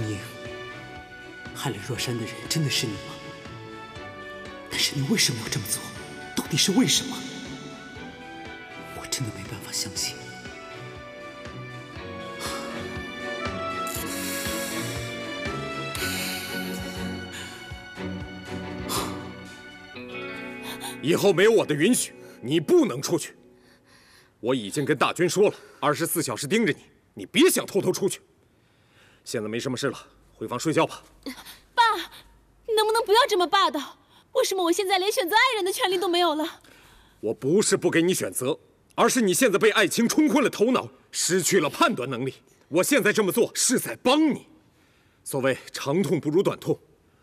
红英，害了若山的人真的是你吗？但是你为什么要这么做？到底是为什么？我真的没办法相信。以后没有我的允许，你不能出去。我已经跟大军说了，二十四小时盯着你，你别想偷偷出去。现在没什么事了，回房睡觉吧。爸，你能不能不要这么霸道？为什么我现在连选择爱人的权利都没有了？我不是不给你选择，而是你现在被爱情冲昏了头脑，失去了判断能力。我现在这么做是在帮你。所谓长痛不如短痛，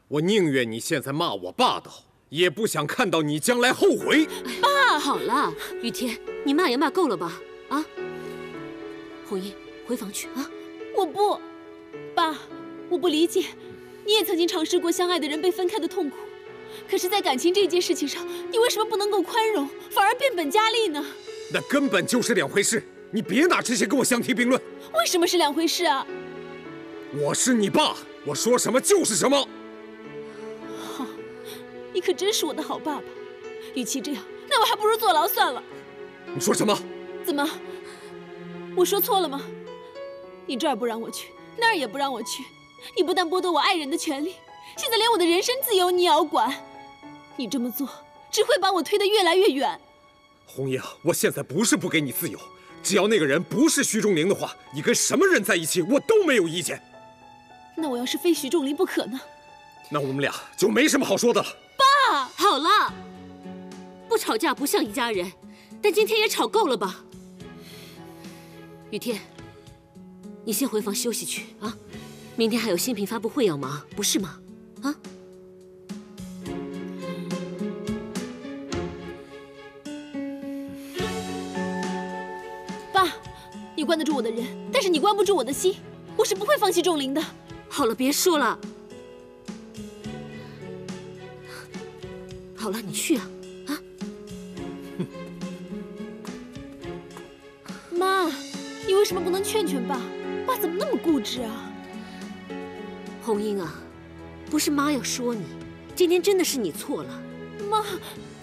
我宁愿你现在骂我霸道。也不想看到你将来后悔。爸，好了，雨天，你骂也骂够了吧？啊，红衣，回房去啊！我不，爸，我不理解，你也曾经尝试过相爱的人被分开的痛苦，可是，在感情这件事情上，你为什么不能够宽容，反而变本加厉呢？那根本就是两回事，你别拿这些跟我相提并论。为什么是两回事啊？我是你爸，我说什么就是什么。好你可真是我的好爸爸，与其这样，那我还不如坐牢算了。你说什么？怎么？我说错了吗？你这儿不让我去，那儿也不让我去，你不但剥夺我爱人的权利，现在连我的人身自由你也要管。你这么做只会把我推得越来越远。红英，我现在不是不给你自由，只要那个人不是徐仲林的话，你跟什么人在一起我都没有意见。那我要是非徐仲林不可呢？那我们俩就没什么好说的了。爸，好了，不吵架不像一家人，但今天也吵够了吧？雨天，你先回房休息去啊，明天还有新品发布会要忙，不是吗？啊？爸，你关得住我的人，但是你关不住我的心，我是不会放弃仲林的。好了，别说了。好了，你去啊，啊！妈，你为什么不能劝劝爸？爸怎么那么固执啊？红英啊，不是妈要说你，今天真的是你错了。妈，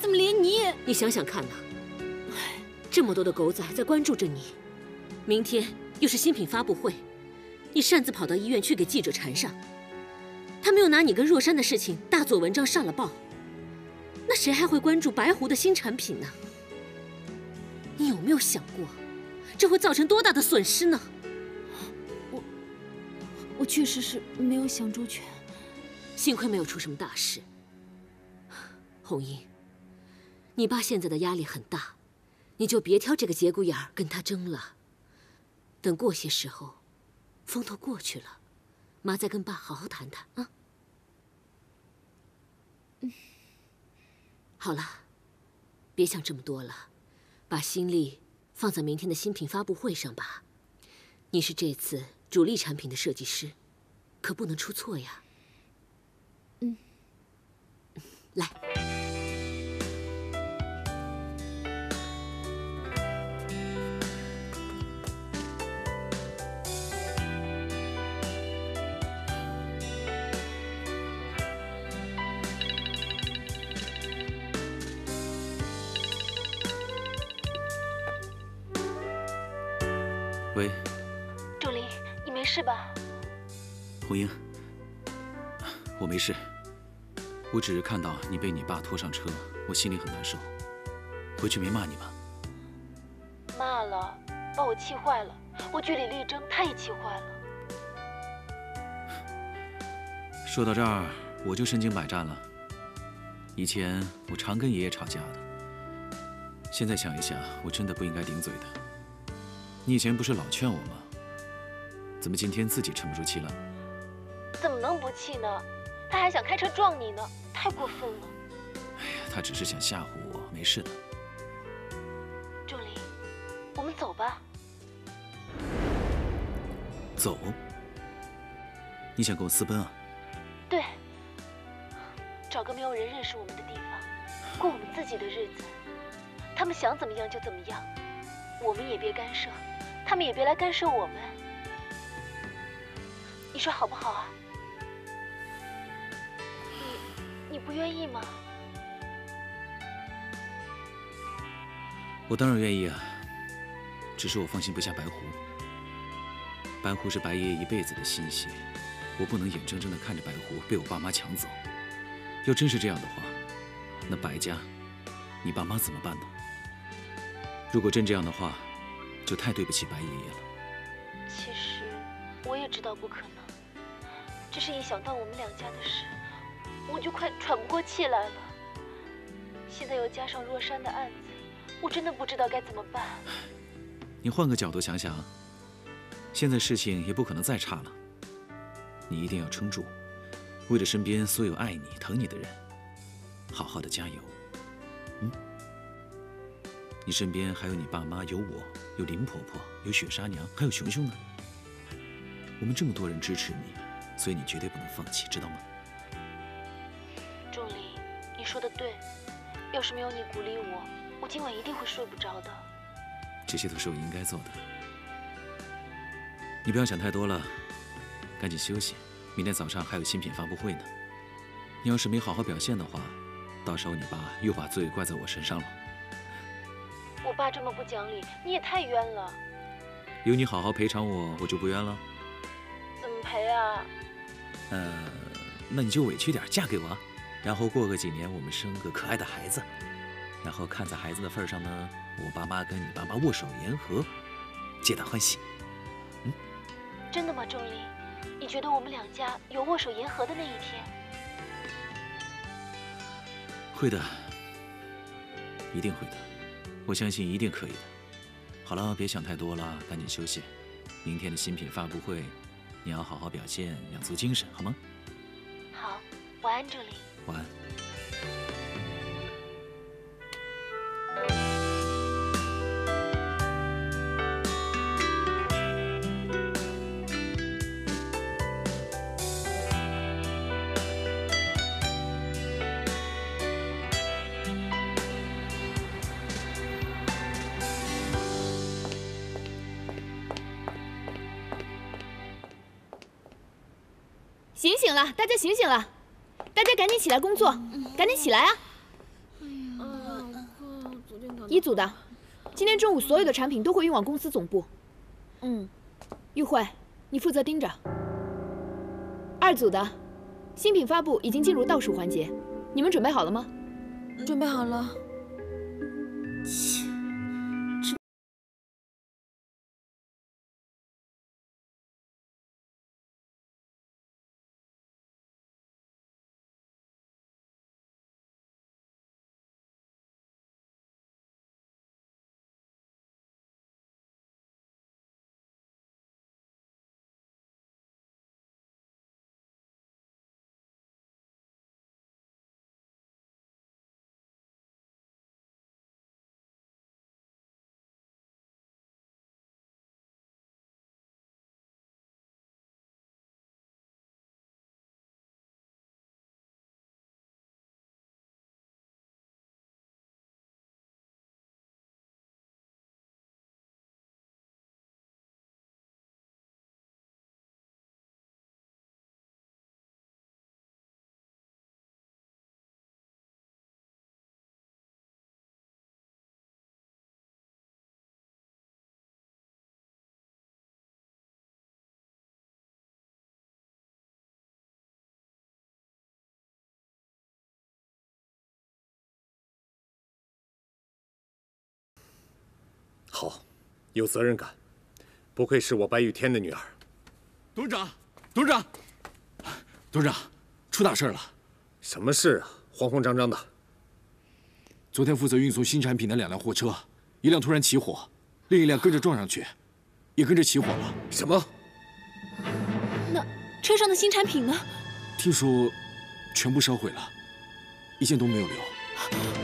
怎么连你也……你想想看呐，这么多的狗仔在关注着你，明天又是新品发布会，你擅自跑到医院去给记者缠上，他们又拿你跟若山的事情大做文章上了报。那谁还会关注白狐的新产品呢？你有没有想过，这会造成多大的损失呢？我，确实是没有想周全。幸亏没有出什么大事。红英，你爸现在的压力很大，你就别挑这个节骨眼儿跟他争了。等过些时候，风头过去了，妈再跟爸好好谈谈啊。嗯 好了，别想这么多了，把心力放在明天的新品发布会上吧。你是这次主力产品的设计师，可不能出错呀。嗯，来。事吧？红英，我没事，我只是看到你被你爸拖上车，我心里很难受。回去没骂你吧？骂了，把我气坏了。我据理力争，他也气坏了。说到这儿，我就身经百战了。以前我常跟爷爷吵架的，现在想一想，我真的不应该顶嘴的。你以前不是老劝我吗？怎么今天自己沉不住气了？怎么能不气呢？他还想开车撞你呢，太过分了！哎呀，他只是想吓唬我，没事的。钟林，我们走吧。走？你想跟我私奔啊？对，找个没有人认识我们的地方，过我们自己的日子。他们想怎么样就怎么样，我们也别干涉。他们也别来干涉我们。你说好不好啊？你你不愿意吗？我当然愿意啊，只是我放心不下白狐。白狐是白爷爷一辈子的心血，我不能眼睁睁地看着白狐被我爸妈抢走。要真是这样的话，那白家，你爸妈怎么办呢？如果真这样的话，就太对不起白爷爷了。其实我也知道不可能，只是一想到我们两家的事，我就快喘不过气来了。现在又加上若山的案子，我真的不知道该怎么办。你换个角度想想，现在事情也不可能再差了。你一定要撑住。为了身边所有爱你、疼你的人，好好的加油。嗯，你身边还有你爸妈，有我，有林婆婆，有雪纱娘，还有熊熊呢。我们这么多人支持你，所以你绝对不能放弃，知道吗？仲离，你说的对。要是没有你鼓励我，我今晚一定会睡不着的。这些都是我应该做的。你不要想太多了，赶紧休息。明天早上还有新品发布会呢，你要是没好好表现的话，到时候你爸又把罪怪在我身上了。我爸这么不讲理，你也太冤了。有你好好赔偿我，我就不冤了。怎么赔啊？呃，那你就委屈点，嫁给我，然后过个几年，我们生个可爱的孩子，然后看在孩子的份上呢，我爸妈跟你爸妈握手言和，皆大欢喜。嗯，真的吗，钟离？你觉得我们两家有握手言和的那一天？会的，一定会的，我相信一定可以的。好了，别想太多了，赶紧休息。明天的新品发布会，你要好好表现，养足精神，好吗？好，晚安，助理。晚安。醒醒了，大家醒醒了！大家赶紧起来工作，赶紧起来啊！一组的，今天中午所有的产品都会运往公司总部。嗯，玉慧，你负责盯着。二组的，新品发布已经进入倒数环节，你们准备好了吗？准备好了。好，有责任感，不愧是我白玉天的女儿。董事长，董事长，董事长，出大事了！什么事啊？慌慌张张的。昨天负责运送新产品的两辆货车，一辆突然起火，另一辆跟着撞上去，也跟着起火了。什么？那车上的新产品呢？听说全部烧毁了，一件都没有留。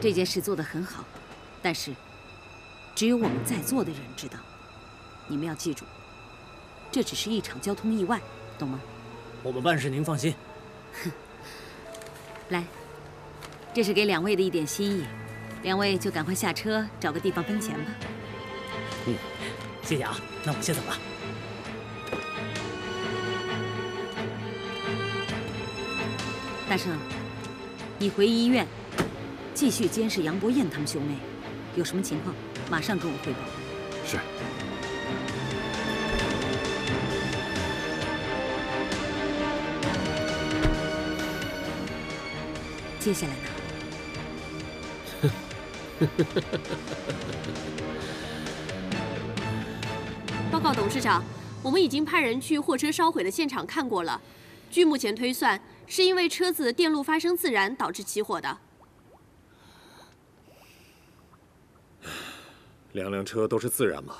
这件事做得很好，但是只有我们在座的人知道。你们要记住，这只是一场交通意外，懂吗？我们办事您放心。来，这是给两位的一点心意，两位就赶快下车，找个地方分钱吧。嗯，谢谢啊，那我们先走了。大圣，你回医院，继续监视杨博彦他们兄妹，有什么情况马上跟我汇报。是。接下来呢？报告董事长，我们已经派人去货车烧毁的现场看过了。据目前推算，是因为车子电路发生自燃导致起火的。两辆车都是自燃吗？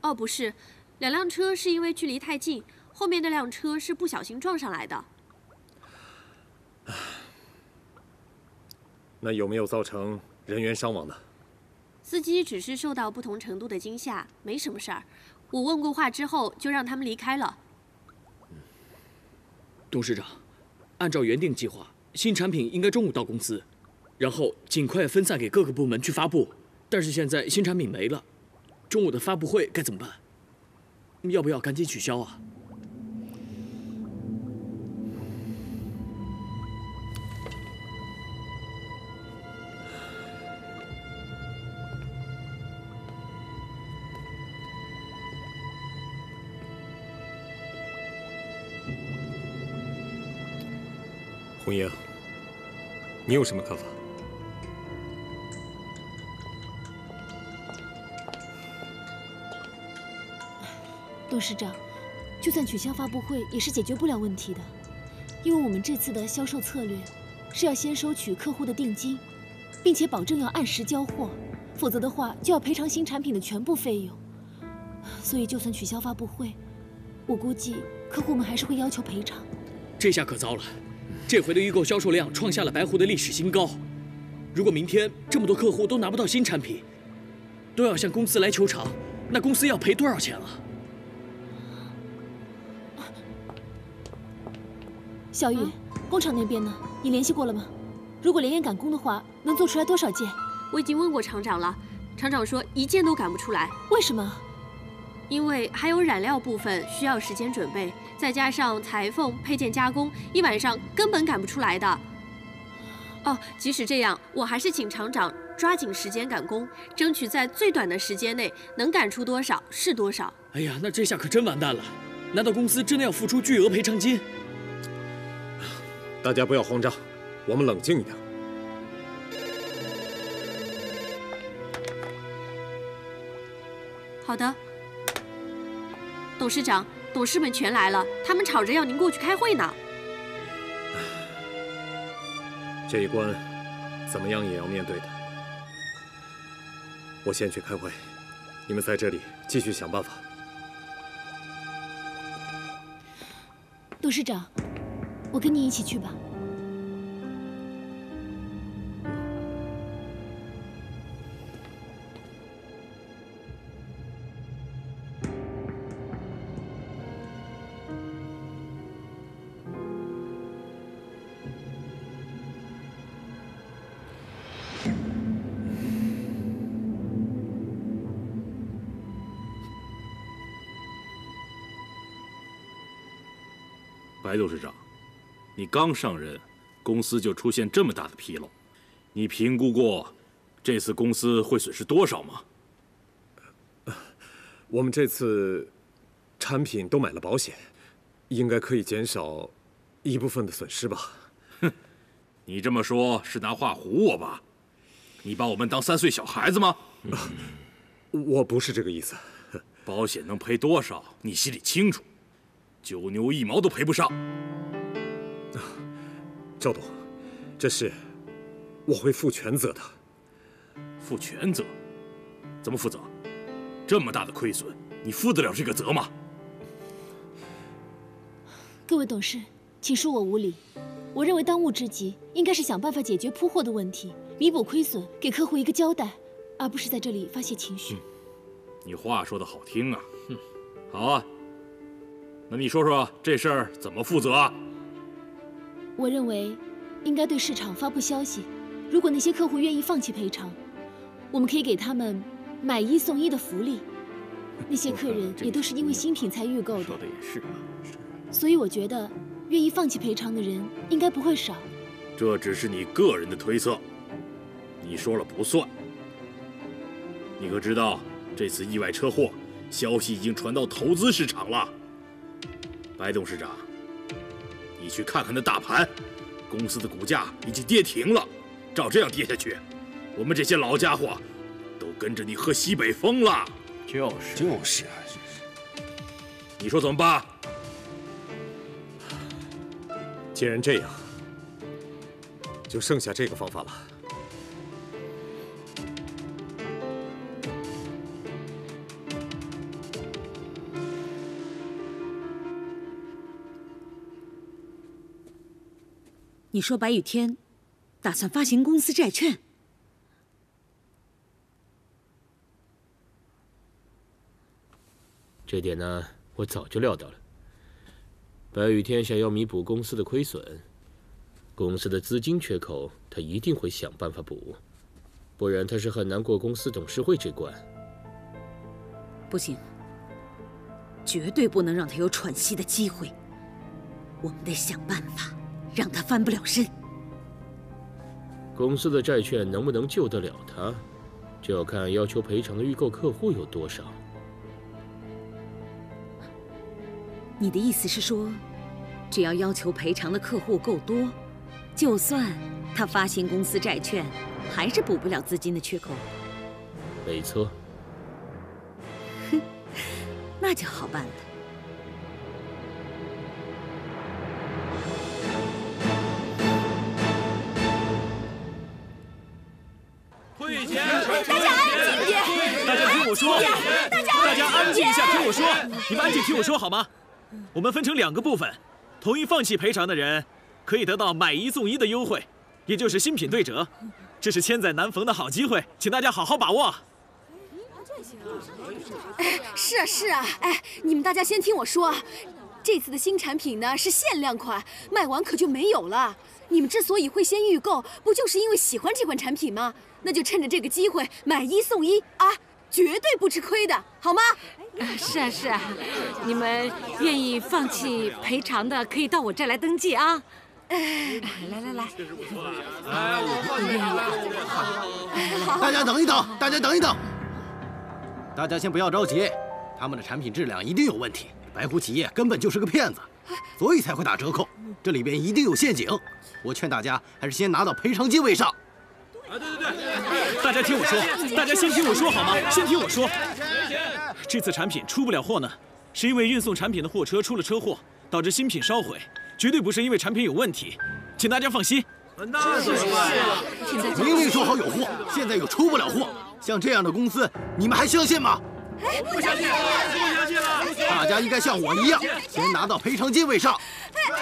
哦，不是，两辆车是因为距离太近，后面那辆车是不小心撞上来的。那有没有造成人员伤亡呢？司机只是受到不同程度的惊吓，没什么事儿。我问过话之后，就让他们离开了。董事长，按照原定计划，新产品应该中午到公司，然后尽快分散给各个部门去发布。但是现在新产品没了，中午的发布会该怎么办？要不要赶紧取消啊？红英，你有什么看法？董事长，就算取消发布会，也是解决不了问题的，因为我们这次的销售策略是要先收取客户的定金，并且保证要按时交货，否则的话就要赔偿新产品的全部费用。所以，就算取消发布会，我估计客户们还是会要求赔偿。这下可糟了。这回的预购销售量创下了白狐的历史新高。如果明天这么多客户都拿不到新产品，都要向公司来求偿，那公司要赔多少钱啊？小雨，工厂那边呢？你联系过了吗？如果连夜赶工的话，能做出来多少件？我已经问过厂长了，厂长说一件都赶不出来。为什么？因为还有染料部分需要时间准备，再加上裁缝、配件加工，一晚上根本赶不出来的。哦，即使这样，我还是请厂长抓紧时间赶工，争取在最短的时间内能赶出多少是多少。哎呀，那这下可真完蛋了！难道公司真的要付出巨额赔偿金？大家不要慌张，我们冷静一点。好的。董事长，董事们全来了，他们吵着要您过去开会呢。这一关，怎么样也要面对的。我先去开会，你们在这里继续想办法。董事长，我跟你一起去吧。白董事长，你刚上任，公司就出现这么大的纰漏，你评估过这次公司会损失多少吗？我们这次产品都买了保险，应该可以减少一部分的损失吧？哼，你这么说，是拿话唬我吧？你把我们当三岁小孩子吗？我不是这个意思。保险能赔多少，你心里清楚。九牛一毛都赔不上，赵董，这事我会负全责的。负全责？怎么负责？这么大的亏损，你负得了这个责吗？各位董事，请恕我无礼。我认为当务之急应该是想办法解决铺货的问题，弥补亏损，给客户一个交代，而不是在这里发泄情绪。你话说的好听啊，哼，好啊。那你说说这事儿怎么负责啊？我认为，应该对市场发布消息，如果那些客户愿意放弃赔偿，我们可以给他们买一送一的福利。那些客人也都是因为新品才预购的。说的也是啊，所以我觉得，愿意放弃赔偿的人应该不会少。这只是你个人的推测，你说了不算。你可知道，这次意外车祸消息已经传到投资市场了？白董事长，你去看看那大盘，公司的股价已经跌停了。照这样跌下去，我们这些老家伙都跟着你喝西北风了。就是就是啊，你说怎么办？既然这样，就剩下这个方法了。你说白雨天打算发行公司债券？这点呢，我早就料到了。白雨天想要弥补公司的亏损，公司的资金缺口，他一定会想办法补，不然他是很难过公司董事会这关。不行，绝对不能让他有喘息的机会。我们得想办法让他翻不了身。公司的债券能不能救得了他，就要看要求赔偿的预购客户有多少。你的意思是说，只要要求赔偿的客户够多，就算他发行公司债券，还是补不了资金的缺口？没错。哼，那就好办了。你们安静听我说好吗？我们分成两个部分，同意放弃赔偿的人，可以得到买一送一的优惠，也就是新品对折。这是千载难逢的好机会，请大家好好把握。哎，是啊是啊，哎，你们大家先听我说，这次的新产品呢是限量款，卖完可就没有了。你们之所以会先预购，不就是因为喜欢这款产品吗？那就趁着这个机会买一送一啊，绝对不吃亏的，好吗？是啊是啊，你们愿意放弃赔偿的，可以到我这儿来登记啊。哎，来来来，哎，我大家等一等，大家等一等，大家先不要着急，他们的产品质量一定有问题，白狐企业根本就是个骗子，所以才会打折扣，这里边一定有陷阱。我劝大家还是先拿到赔偿金为上。啊，对对对，大家听我说，大家先听我说好吗？先听我说，这次产品出不了货呢，是因为运送产品的货车出了车祸，导致新品烧毁，绝对不是因为产品有问题，请大家放心。那怎么办？明明说好有货，现在又出不了货，像这样的公司，你们还相信吗？不相信，不相信了！大家应该像我一样，先拿到赔偿金为上。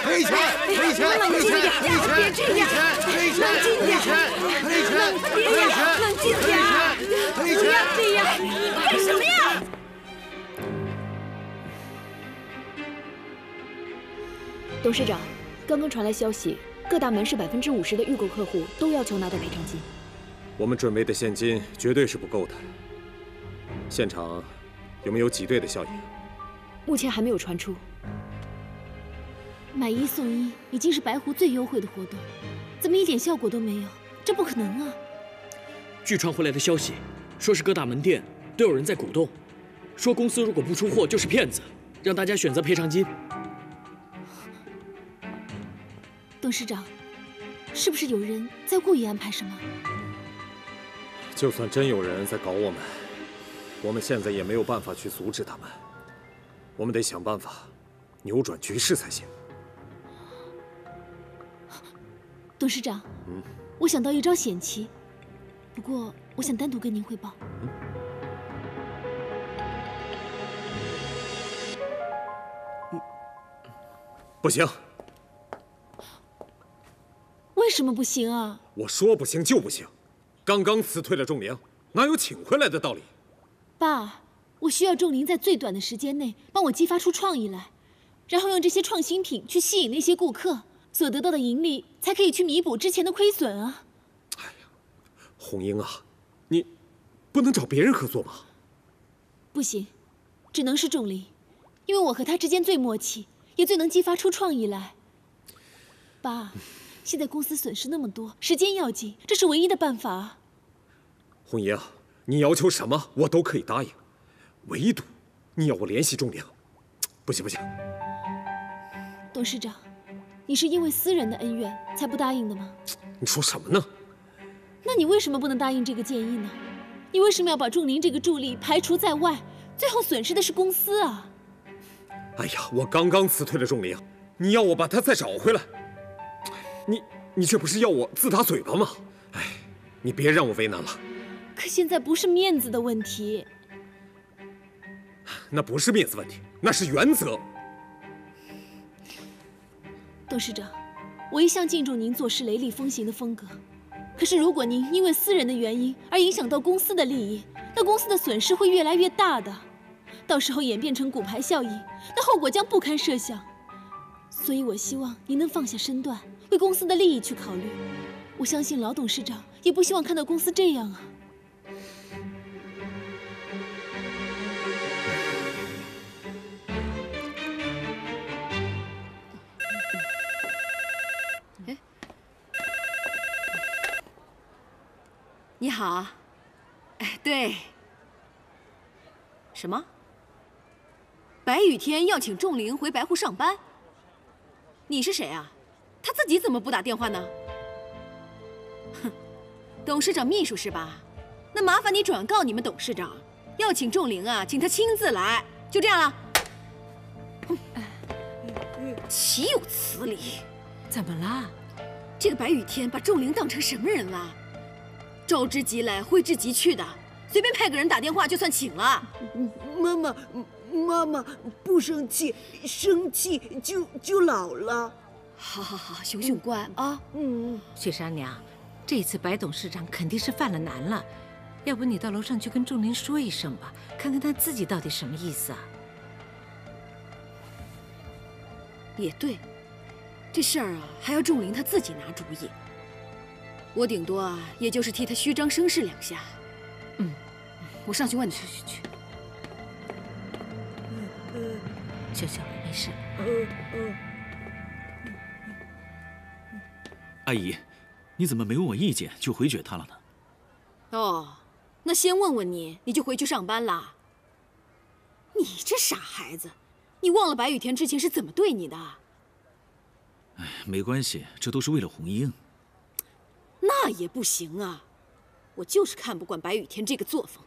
赔钱！赔钱！赔钱！赔钱！赔钱！赔钱！赔钱！赔钱！赔钱！冷静点！赔钱！不要这样！干什么呀？董事长，刚刚传来消息，各大门市百分之五十的预购客户都要求拿到赔偿金。我们准备的现金绝对是不够的。现场有没有挤兑的效应？目前还没有传出。买一送一已经是白狐最优惠的活动，怎么一点效果都没有？这不可能啊！据传回来的消息，说是各大门店都有人在鼓动，说公司如果不出货就是骗子，让大家选择赔偿金。董事长，是不是有人在故意安排什么？就算真有人在搞我们，我们现在也没有办法去阻止他们。我们得想办法扭转局势才行。董事长，嗯，我想到一招险棋，不过我想单独跟您汇报。不行。为什么不行啊？我说不行就不行，刚刚辞退了仲明，哪有请回来的道理？爸，我需要仲林在最短的时间内帮我激发出创意来，然后用这些创新品去吸引那些顾客，所得到的盈利才可以去弥补之前的亏损啊。哎呀红英啊，你不能找别人合作吗？不行，只能是仲林，因为我和他之间最默契，也最能激发出创意来。爸，现在公司损失那么多，时间要紧，这是唯一的办法啊。红英，你要求什么我都可以答应，唯独你要我联系仲林，不行不行。董事长，你是因为私人的恩怨才不答应的吗？你说什么呢？那你为什么不能答应这个建议呢？你为什么要把仲林这个助力排除在外？最后损失的是公司啊！哎呀，我刚刚辞退了仲林，你要我把他再找回来，你你这不是要我自打嘴巴吗？哎，你别让我为难了。可现在不是面子的问题，那不是面子问题，那是原则。董事长，我一向敬重您做事雷厉风行的风格。可是，如果您因为私人的原因而影响到公司的利益，那公司的损失会越来越大的，到时候演变成骨牌效应，那后果将不堪设想。所以我希望您能放下身段，为公司的利益去考虑。我相信老董事长也不希望看到公司这样啊。好，哎，对，什么？白雨天要请仲林回白户上班？你是谁啊？他自己怎么不打电话呢？哼，董事长秘书是吧？那麻烦你转告你们董事长，要请仲林啊，请他亲自来，就这样了。哼，岂有此理！怎么了？这个白雨天把仲林当成什么人了？召之即来，挥之即去的，随便派个人打电话就算请了。妈妈，妈妈，不生气，生气就就老了。好好好，熊熊乖啊。嗯，雪山娘，这次白董事长肯定是犯了难了，要不你到楼上去跟仲林说一声吧，看看他自己到底什么意思啊？也对，这事儿啊，还要仲林他自己拿主意。我顶多啊，也就是替他虚张声势两下。嗯，我上去问他。去去去。小小，没事。阿姨，你怎么没问我意见就回绝他了呢？哦，那先问问你，你就回去上班啦？你这傻孩子，你忘了白雨田之前是怎么对你的？哎，没关系，这都是为了红英。那也不行啊！我就是看不惯白雨天这个作风，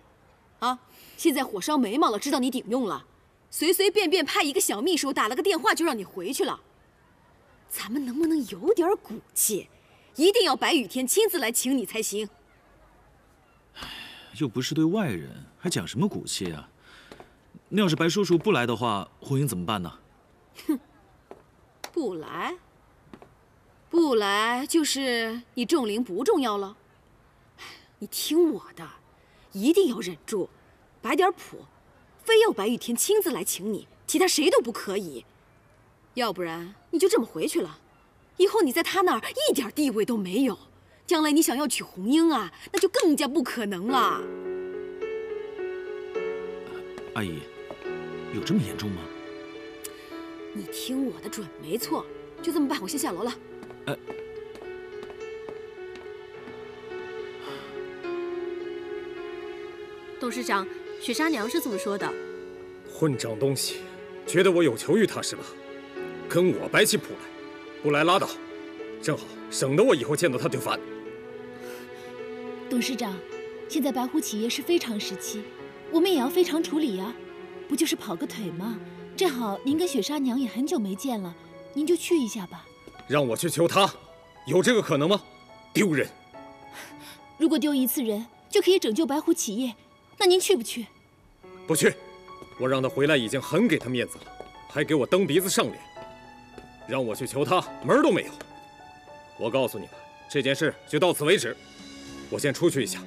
啊！现在火烧眉毛了，知道你顶用了，随随便便派一个小秘书打了个电话就让你回去了。咱们能不能有点骨气？一定要白雨天亲自来请你才行。又不是对外人，还讲什么骨气啊？那要是白叔叔不来的话，红英怎么办呢？哼，不来。不来就是你仲林不重要了。你听我的，一定要忍住，摆点谱，非要白玉天亲自来请你，其他谁都不可以。要不然你就这么回去了，以后你在他那儿一点地位都没有，将来你想要娶红英啊，那就更加不可能了。阿姨，有这么严重吗？你听我的，准没错。就这么办，我先下楼了。呃，董事长，雪莎娘是这么说的。混账东西，觉得我有求于他是吧？跟我摆起谱来，不来拉倒，正好省得我以后见到他就烦。董事长，现在白虎企业是非常时期，我们也要非常处理呀，不就是跑个腿吗？正好您跟雪莎娘也很久没见了，您就去一下吧。让我去求他，有这个可能吗？丢人！如果丢一次人就可以拯救白虎企业，那您去不去？不去。我让他回来已经很给他面子了，还给我蹬鼻子上脸，让我去求他门都没有。我告诉你们，这件事就到此为止。我先出去一下。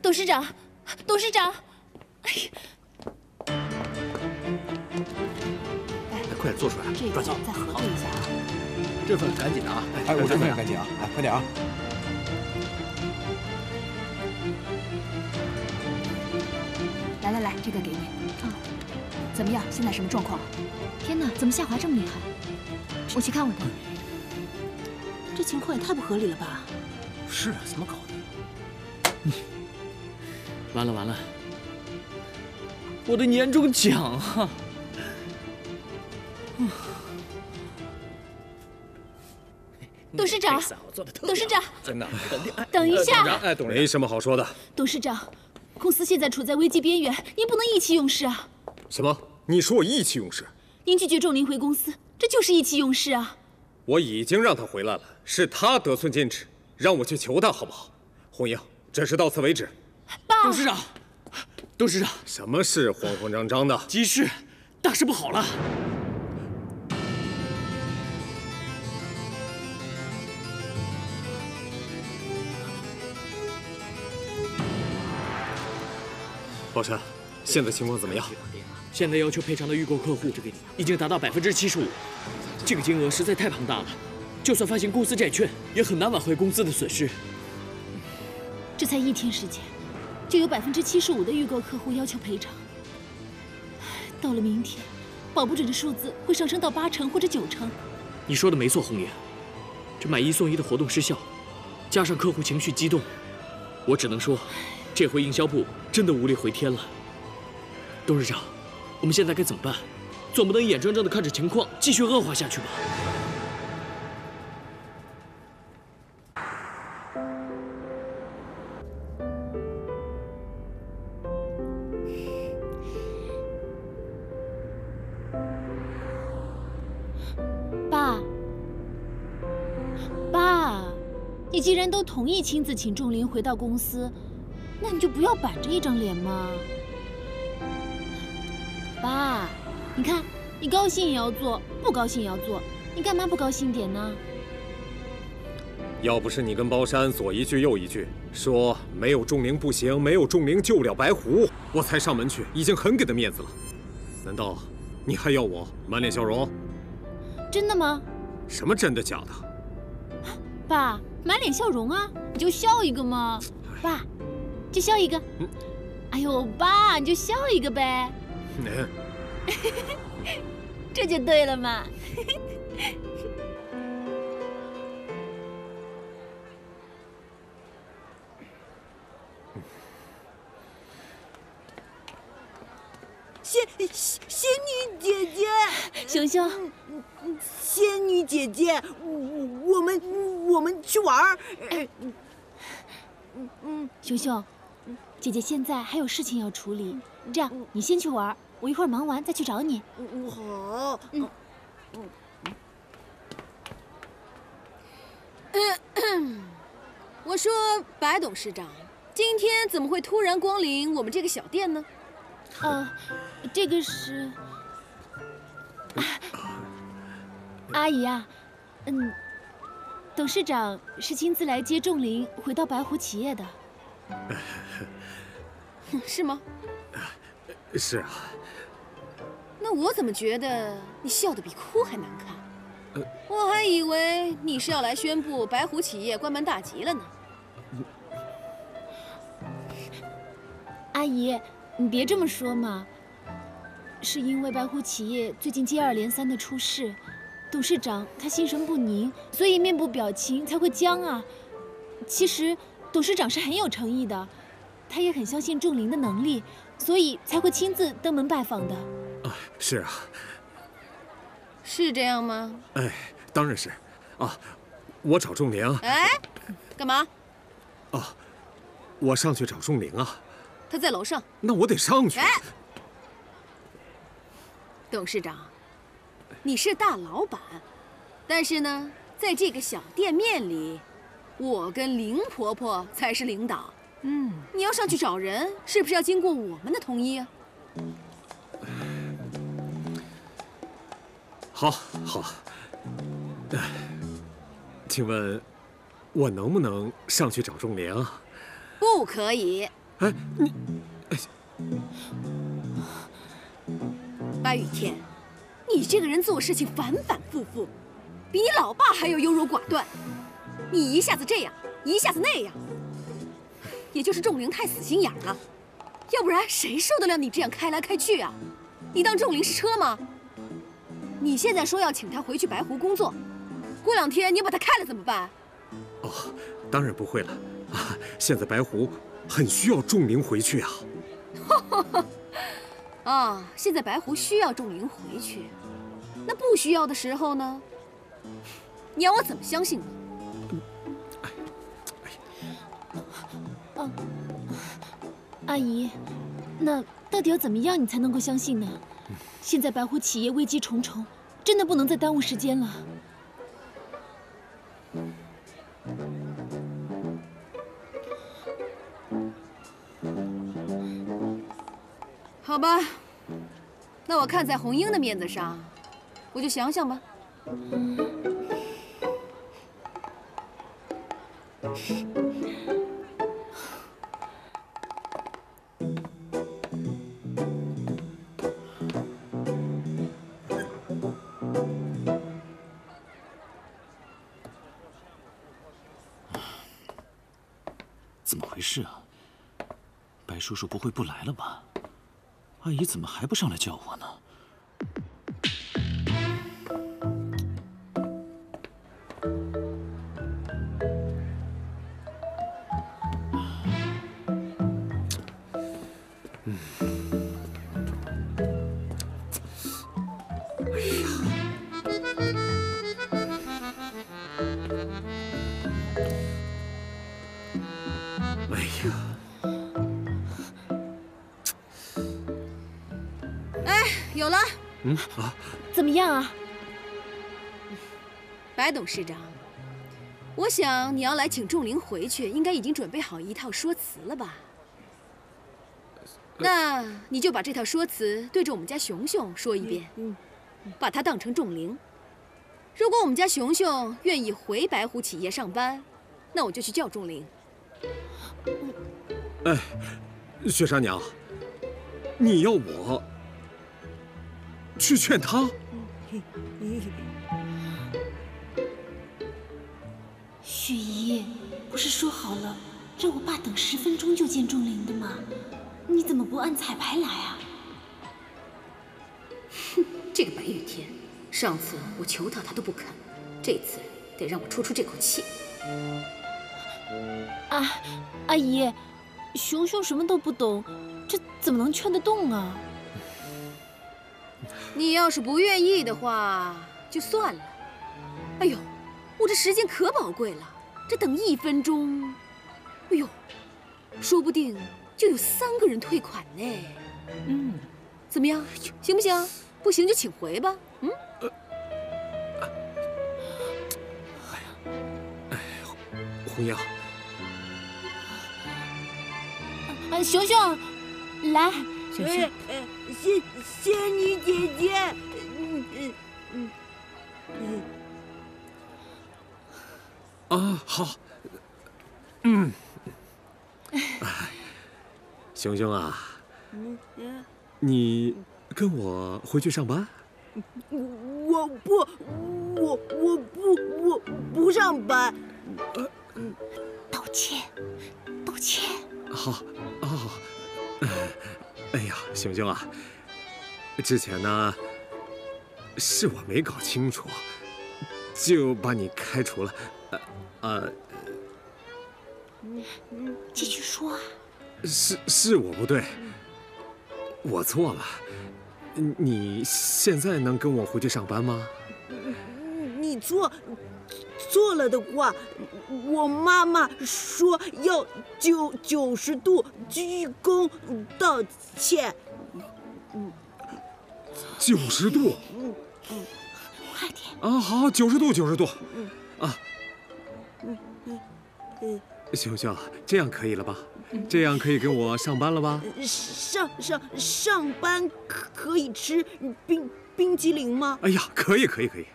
董事长，董事长，快点做出来，这个抓紧！再核对一下啊。这份赶紧的啊！哎，我这份这份赶紧啊！哎，快点啊！来来来，这个给你。啊，怎么样？现在什么状况？天哪，怎么下滑这么厉害？我去看我的。这情况也太不合理了吧？是啊，怎么搞的？完了完了，我的年终奖啊！董事长，董事长，真的，等一下，哎，董事长，没什么好说的。董事长，公司现在处在危机边缘，您不能意气用事啊！什么？你说我意气用事？您拒绝仲林回公司，这就是意气用事啊！我已经让他回来了，是他得寸进尺，让我去求他，好不好？红英，这事到此为止。爸，董事长，董事长，什么事慌慌张张的？急事，大事不好了！宝山，现在情况怎么样？现在要求赔偿的预购客户已经达到百分之七十五，这个金额实在太庞大了，就算发行公司债券，也很难挽回公司的损失。这才一天时间，就有百分之七十五的预购客户要求赔偿。到了明天，保不准这数字会上升到八成或者九成。你说的没错，红爷，这买一送一的活动失效，加上客户情绪激动，我只能说，这回营销部真的无力回天了。董事长，我们现在该怎么办？总不能眼睁睁的看着情况继续恶化下去吧？爸，爸，你既然都同意亲自请仲林回到公司，那你就不要板着一张脸嘛。爸，你看，你高兴也要做，不高兴也要做，你干嘛不高兴点呢？要不是你跟包山左一句右一句，说没有仲灵不行，没有仲灵救不了白狐，我才上门去，已经很给他面子了。难道你还要我满脸笑容？真的吗？什么真的假的？爸，满脸笑容啊，你就笑一个嘛。爸，就笑一个。哎呦，爸，你就笑一个呗。嗯，这就对了嘛。仙仙仙女姐姐，熊熊，仙女姐姐，我我们我们去玩儿。嗯，熊熊，姐姐现在还有事情要处理，这样你先去玩，我一会儿忙完再去找你。好。嗯。我说，白董事长，今天怎么会突然光临我们这个小店呢？呃，这个是，阿姨啊，嗯，董事长是亲自来接仲林回到白狐企业的。是吗？是啊。那我怎么觉得你笑得比哭还难看？我还以为你是要来宣布白虎企业关门大吉了呢。阿姨，你别这么说嘛。是因为白虎企业最近接二连三的出事，董事长他心神不宁，所以面部表情才会僵啊。其实董事长是很有诚意的，他也很相信仲林的能力，所以才会亲自登门拜访的。啊，是啊。是这样吗？哎，当然是。啊，我找仲林。哎，干嘛？啊，我上去找仲林啊。他在楼上。那我得上去。哎，董事长，你是大老板，但是呢，在这个小店面里，我跟林婆婆才是领导。嗯，你要上去找人，是不是要经过我们的同意啊？好，好。哎，请问，我能不能上去找仲林啊？不可以。哎，你，哎，白雨天，你这个人做事情反反复复，比你老爸还要优柔寡断。你一下子这样，一下子那样，也就是仲灵太死心眼了。要不然谁受得了你这样开来开去啊？你当仲灵是车吗？你现在说要请他回去白湖工作，过两天你把他开了怎么办？哦，当然不会了。啊，现在白湖很需要仲灵回去啊。啊，现在白狐需要仲灵回去，那不需要的时候呢？你要我怎么相信你？哦，阿姨，那到底要怎么样你才能够相信呢？现在白虎企业危机重重，真的不能再耽误时间了。好吧，那我看在红英的面子上，我就想想吧。怎 是啊？白叔叔不会不来了吧？阿姨怎么还不上来叫我呢？啊，怎么样啊？白董事长，我想你要来请仲林回去，应该已经准备好一套说辞了吧？那你就把这套说辞对着我们家熊熊说一遍，把他当成仲林。如果我们家熊熊愿意回白虎企业上班，那我就去叫仲林。哎，雪山娘，你要我去劝他？许姨，不是说好了让我爸等十分钟就见钟灵的吗？你怎么不按彩排来啊？哼，这个白雨天，上次我求他他都不肯，这次得让我出出这口气。啊，阿姨，熊熊什么都不懂，这怎么能劝得动啊？你要是不愿意的话，就算了。哎呦，我这时间可宝贵了，这等一分钟，哎呦，说不定就有三个人退款呢。嗯，怎么样，行不行？不行就请回吧。嗯。哎呀红英，啊，熊熊，来，熊熊，仙仙女姐姐，嗯嗯嗯嗯。啊，好，嗯，熊熊啊，你跟我回去上班？我不，我我不我不上班。呃，道歉，道歉。好，哦，哎呀，熊熊啊，之前呢是我没搞清楚，就把你开除了。呃呃，继续说啊。是是我不对，我错了。你现在能跟我回去上班吗？你错。错了的话，我妈妈说要九九十度鞠躬道歉。嗯，九十度。嗯嗯，快点。啊，好，九十度，九十度。嗯啊。嗯嗯嗯。熊熊，这样可以了吧？这样可以跟我上班了吧？上上上班可可以吃冰冰激凌吗？哎呀，可以可以可以。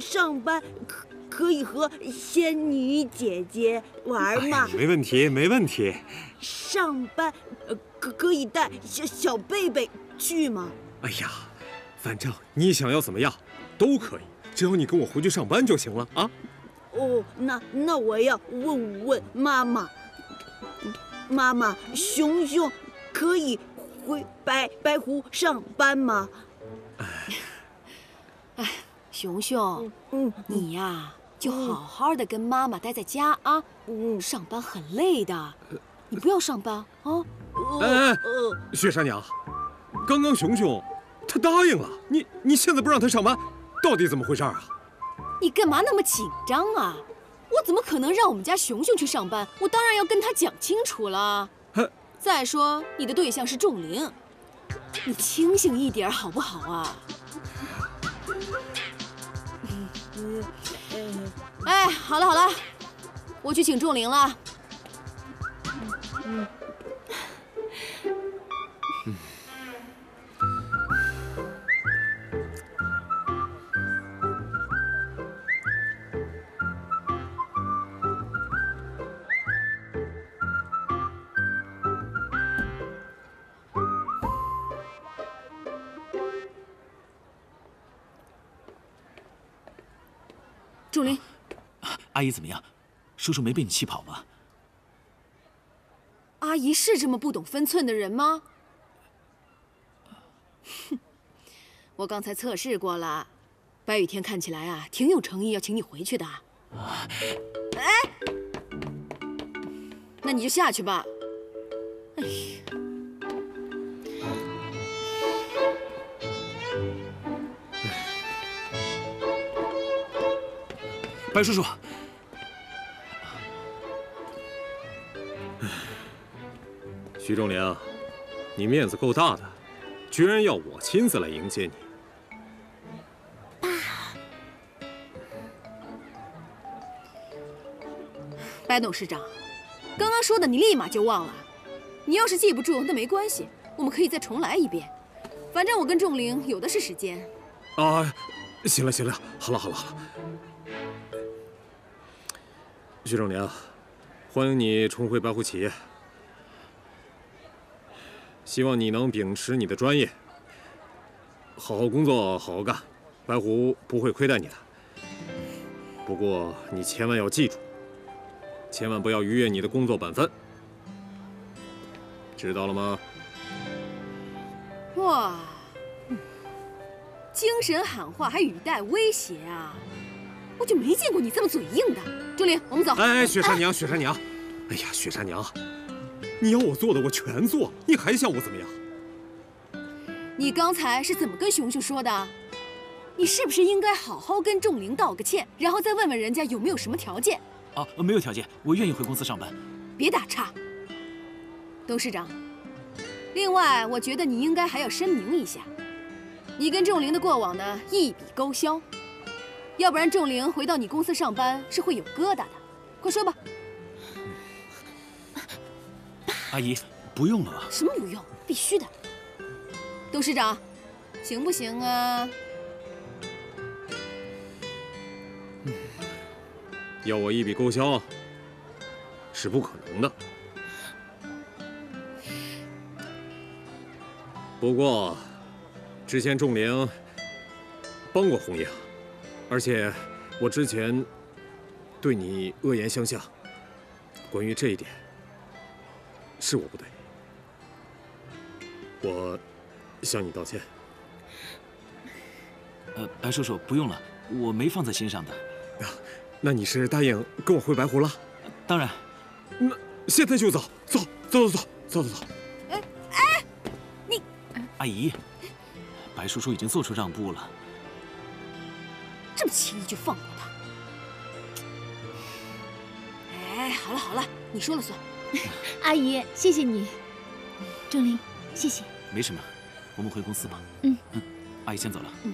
上班可可以和仙女姐姐玩吗？没问题，没问题。上班，呃，可可以带小小贝贝去吗？哎呀，反正你想要怎么样都可以，只要你跟我回去上班就行了啊。哦，那那我要问问妈妈，妈妈，熊熊可以回白白湖上班吗？哎，熊熊，嗯，你呀就好好的跟妈妈待在家啊，嗯，上班很累的，你不要上班啊。哎哎，雪山娘，刚刚熊熊他答应了，你你现在不让他上班，到底怎么回事啊？你干嘛那么紧张啊？我怎么可能让我们家熊熊去上班？我当然要跟他讲清楚了。再说你的对象是仲灵，你清醒一点好不好啊？哎，好了好了，我去请仲灵了。嗯。仲林，阿姨怎么样？叔叔没被你气跑吧？阿姨是这么不懂分寸的人吗？哼，我刚才测试过了，白雨天看起来啊，挺有诚意要请你回去的。哎，那你就下去吧。哎呀。白叔叔，徐仲良，你面子够大的，居然要我亲自来迎接你。爸，白董事长，刚刚说的你立马就忘了。你要是记不住，那没关系，我们可以再重来一遍。反正我跟仲玲有的是时间。啊，行了行了，好了好了好了。徐仲良，欢迎你重回白虎企业。希望你能秉持你的专业，好好工作，好好干，白狐不会亏待你的。不过你千万要记住，千万不要逾越你的工作本分，知道了吗？哇，精神喊话还语带威胁啊！我就没见过你这么嘴硬的，钟灵，我们走。哎，雪山娘，雪山娘，哎呀，雪山娘，你要我做的我全做，你还想我怎么样？你刚才是怎么跟熊熊说的？你是不是应该好好跟仲玲道个歉，然后再问问人家有没有什么条件？啊，没有条件，我愿意回公司上班。别打岔，董事长。另外，我觉得你应该还要声明一下，你跟仲玲的过往呢，一笔勾销。要不然，仲玲回到你公司上班是会有疙瘩的。快说吧，阿姨，不用了吧。什么不用？必须的。董事长，行不行啊？要我一笔勾销，是不可能的。不过，之前仲灵帮过红英。而且，我之前对你恶言相向，关于这一点，是我不对，我向你道歉。呃，白叔叔，不用了，我没放在心上的。那你是答应跟我回白湖了？当然。那现在就走，走，走，走，走，走，走，走。哎哎，你，阿姨，白叔叔已经做出让步了。这么轻易就放过他？哎，好了好了，你说了算。阿姨，谢谢你。钟灵，谢谢。没什么，我们回公司吧。嗯嗯，阿姨先走了。嗯。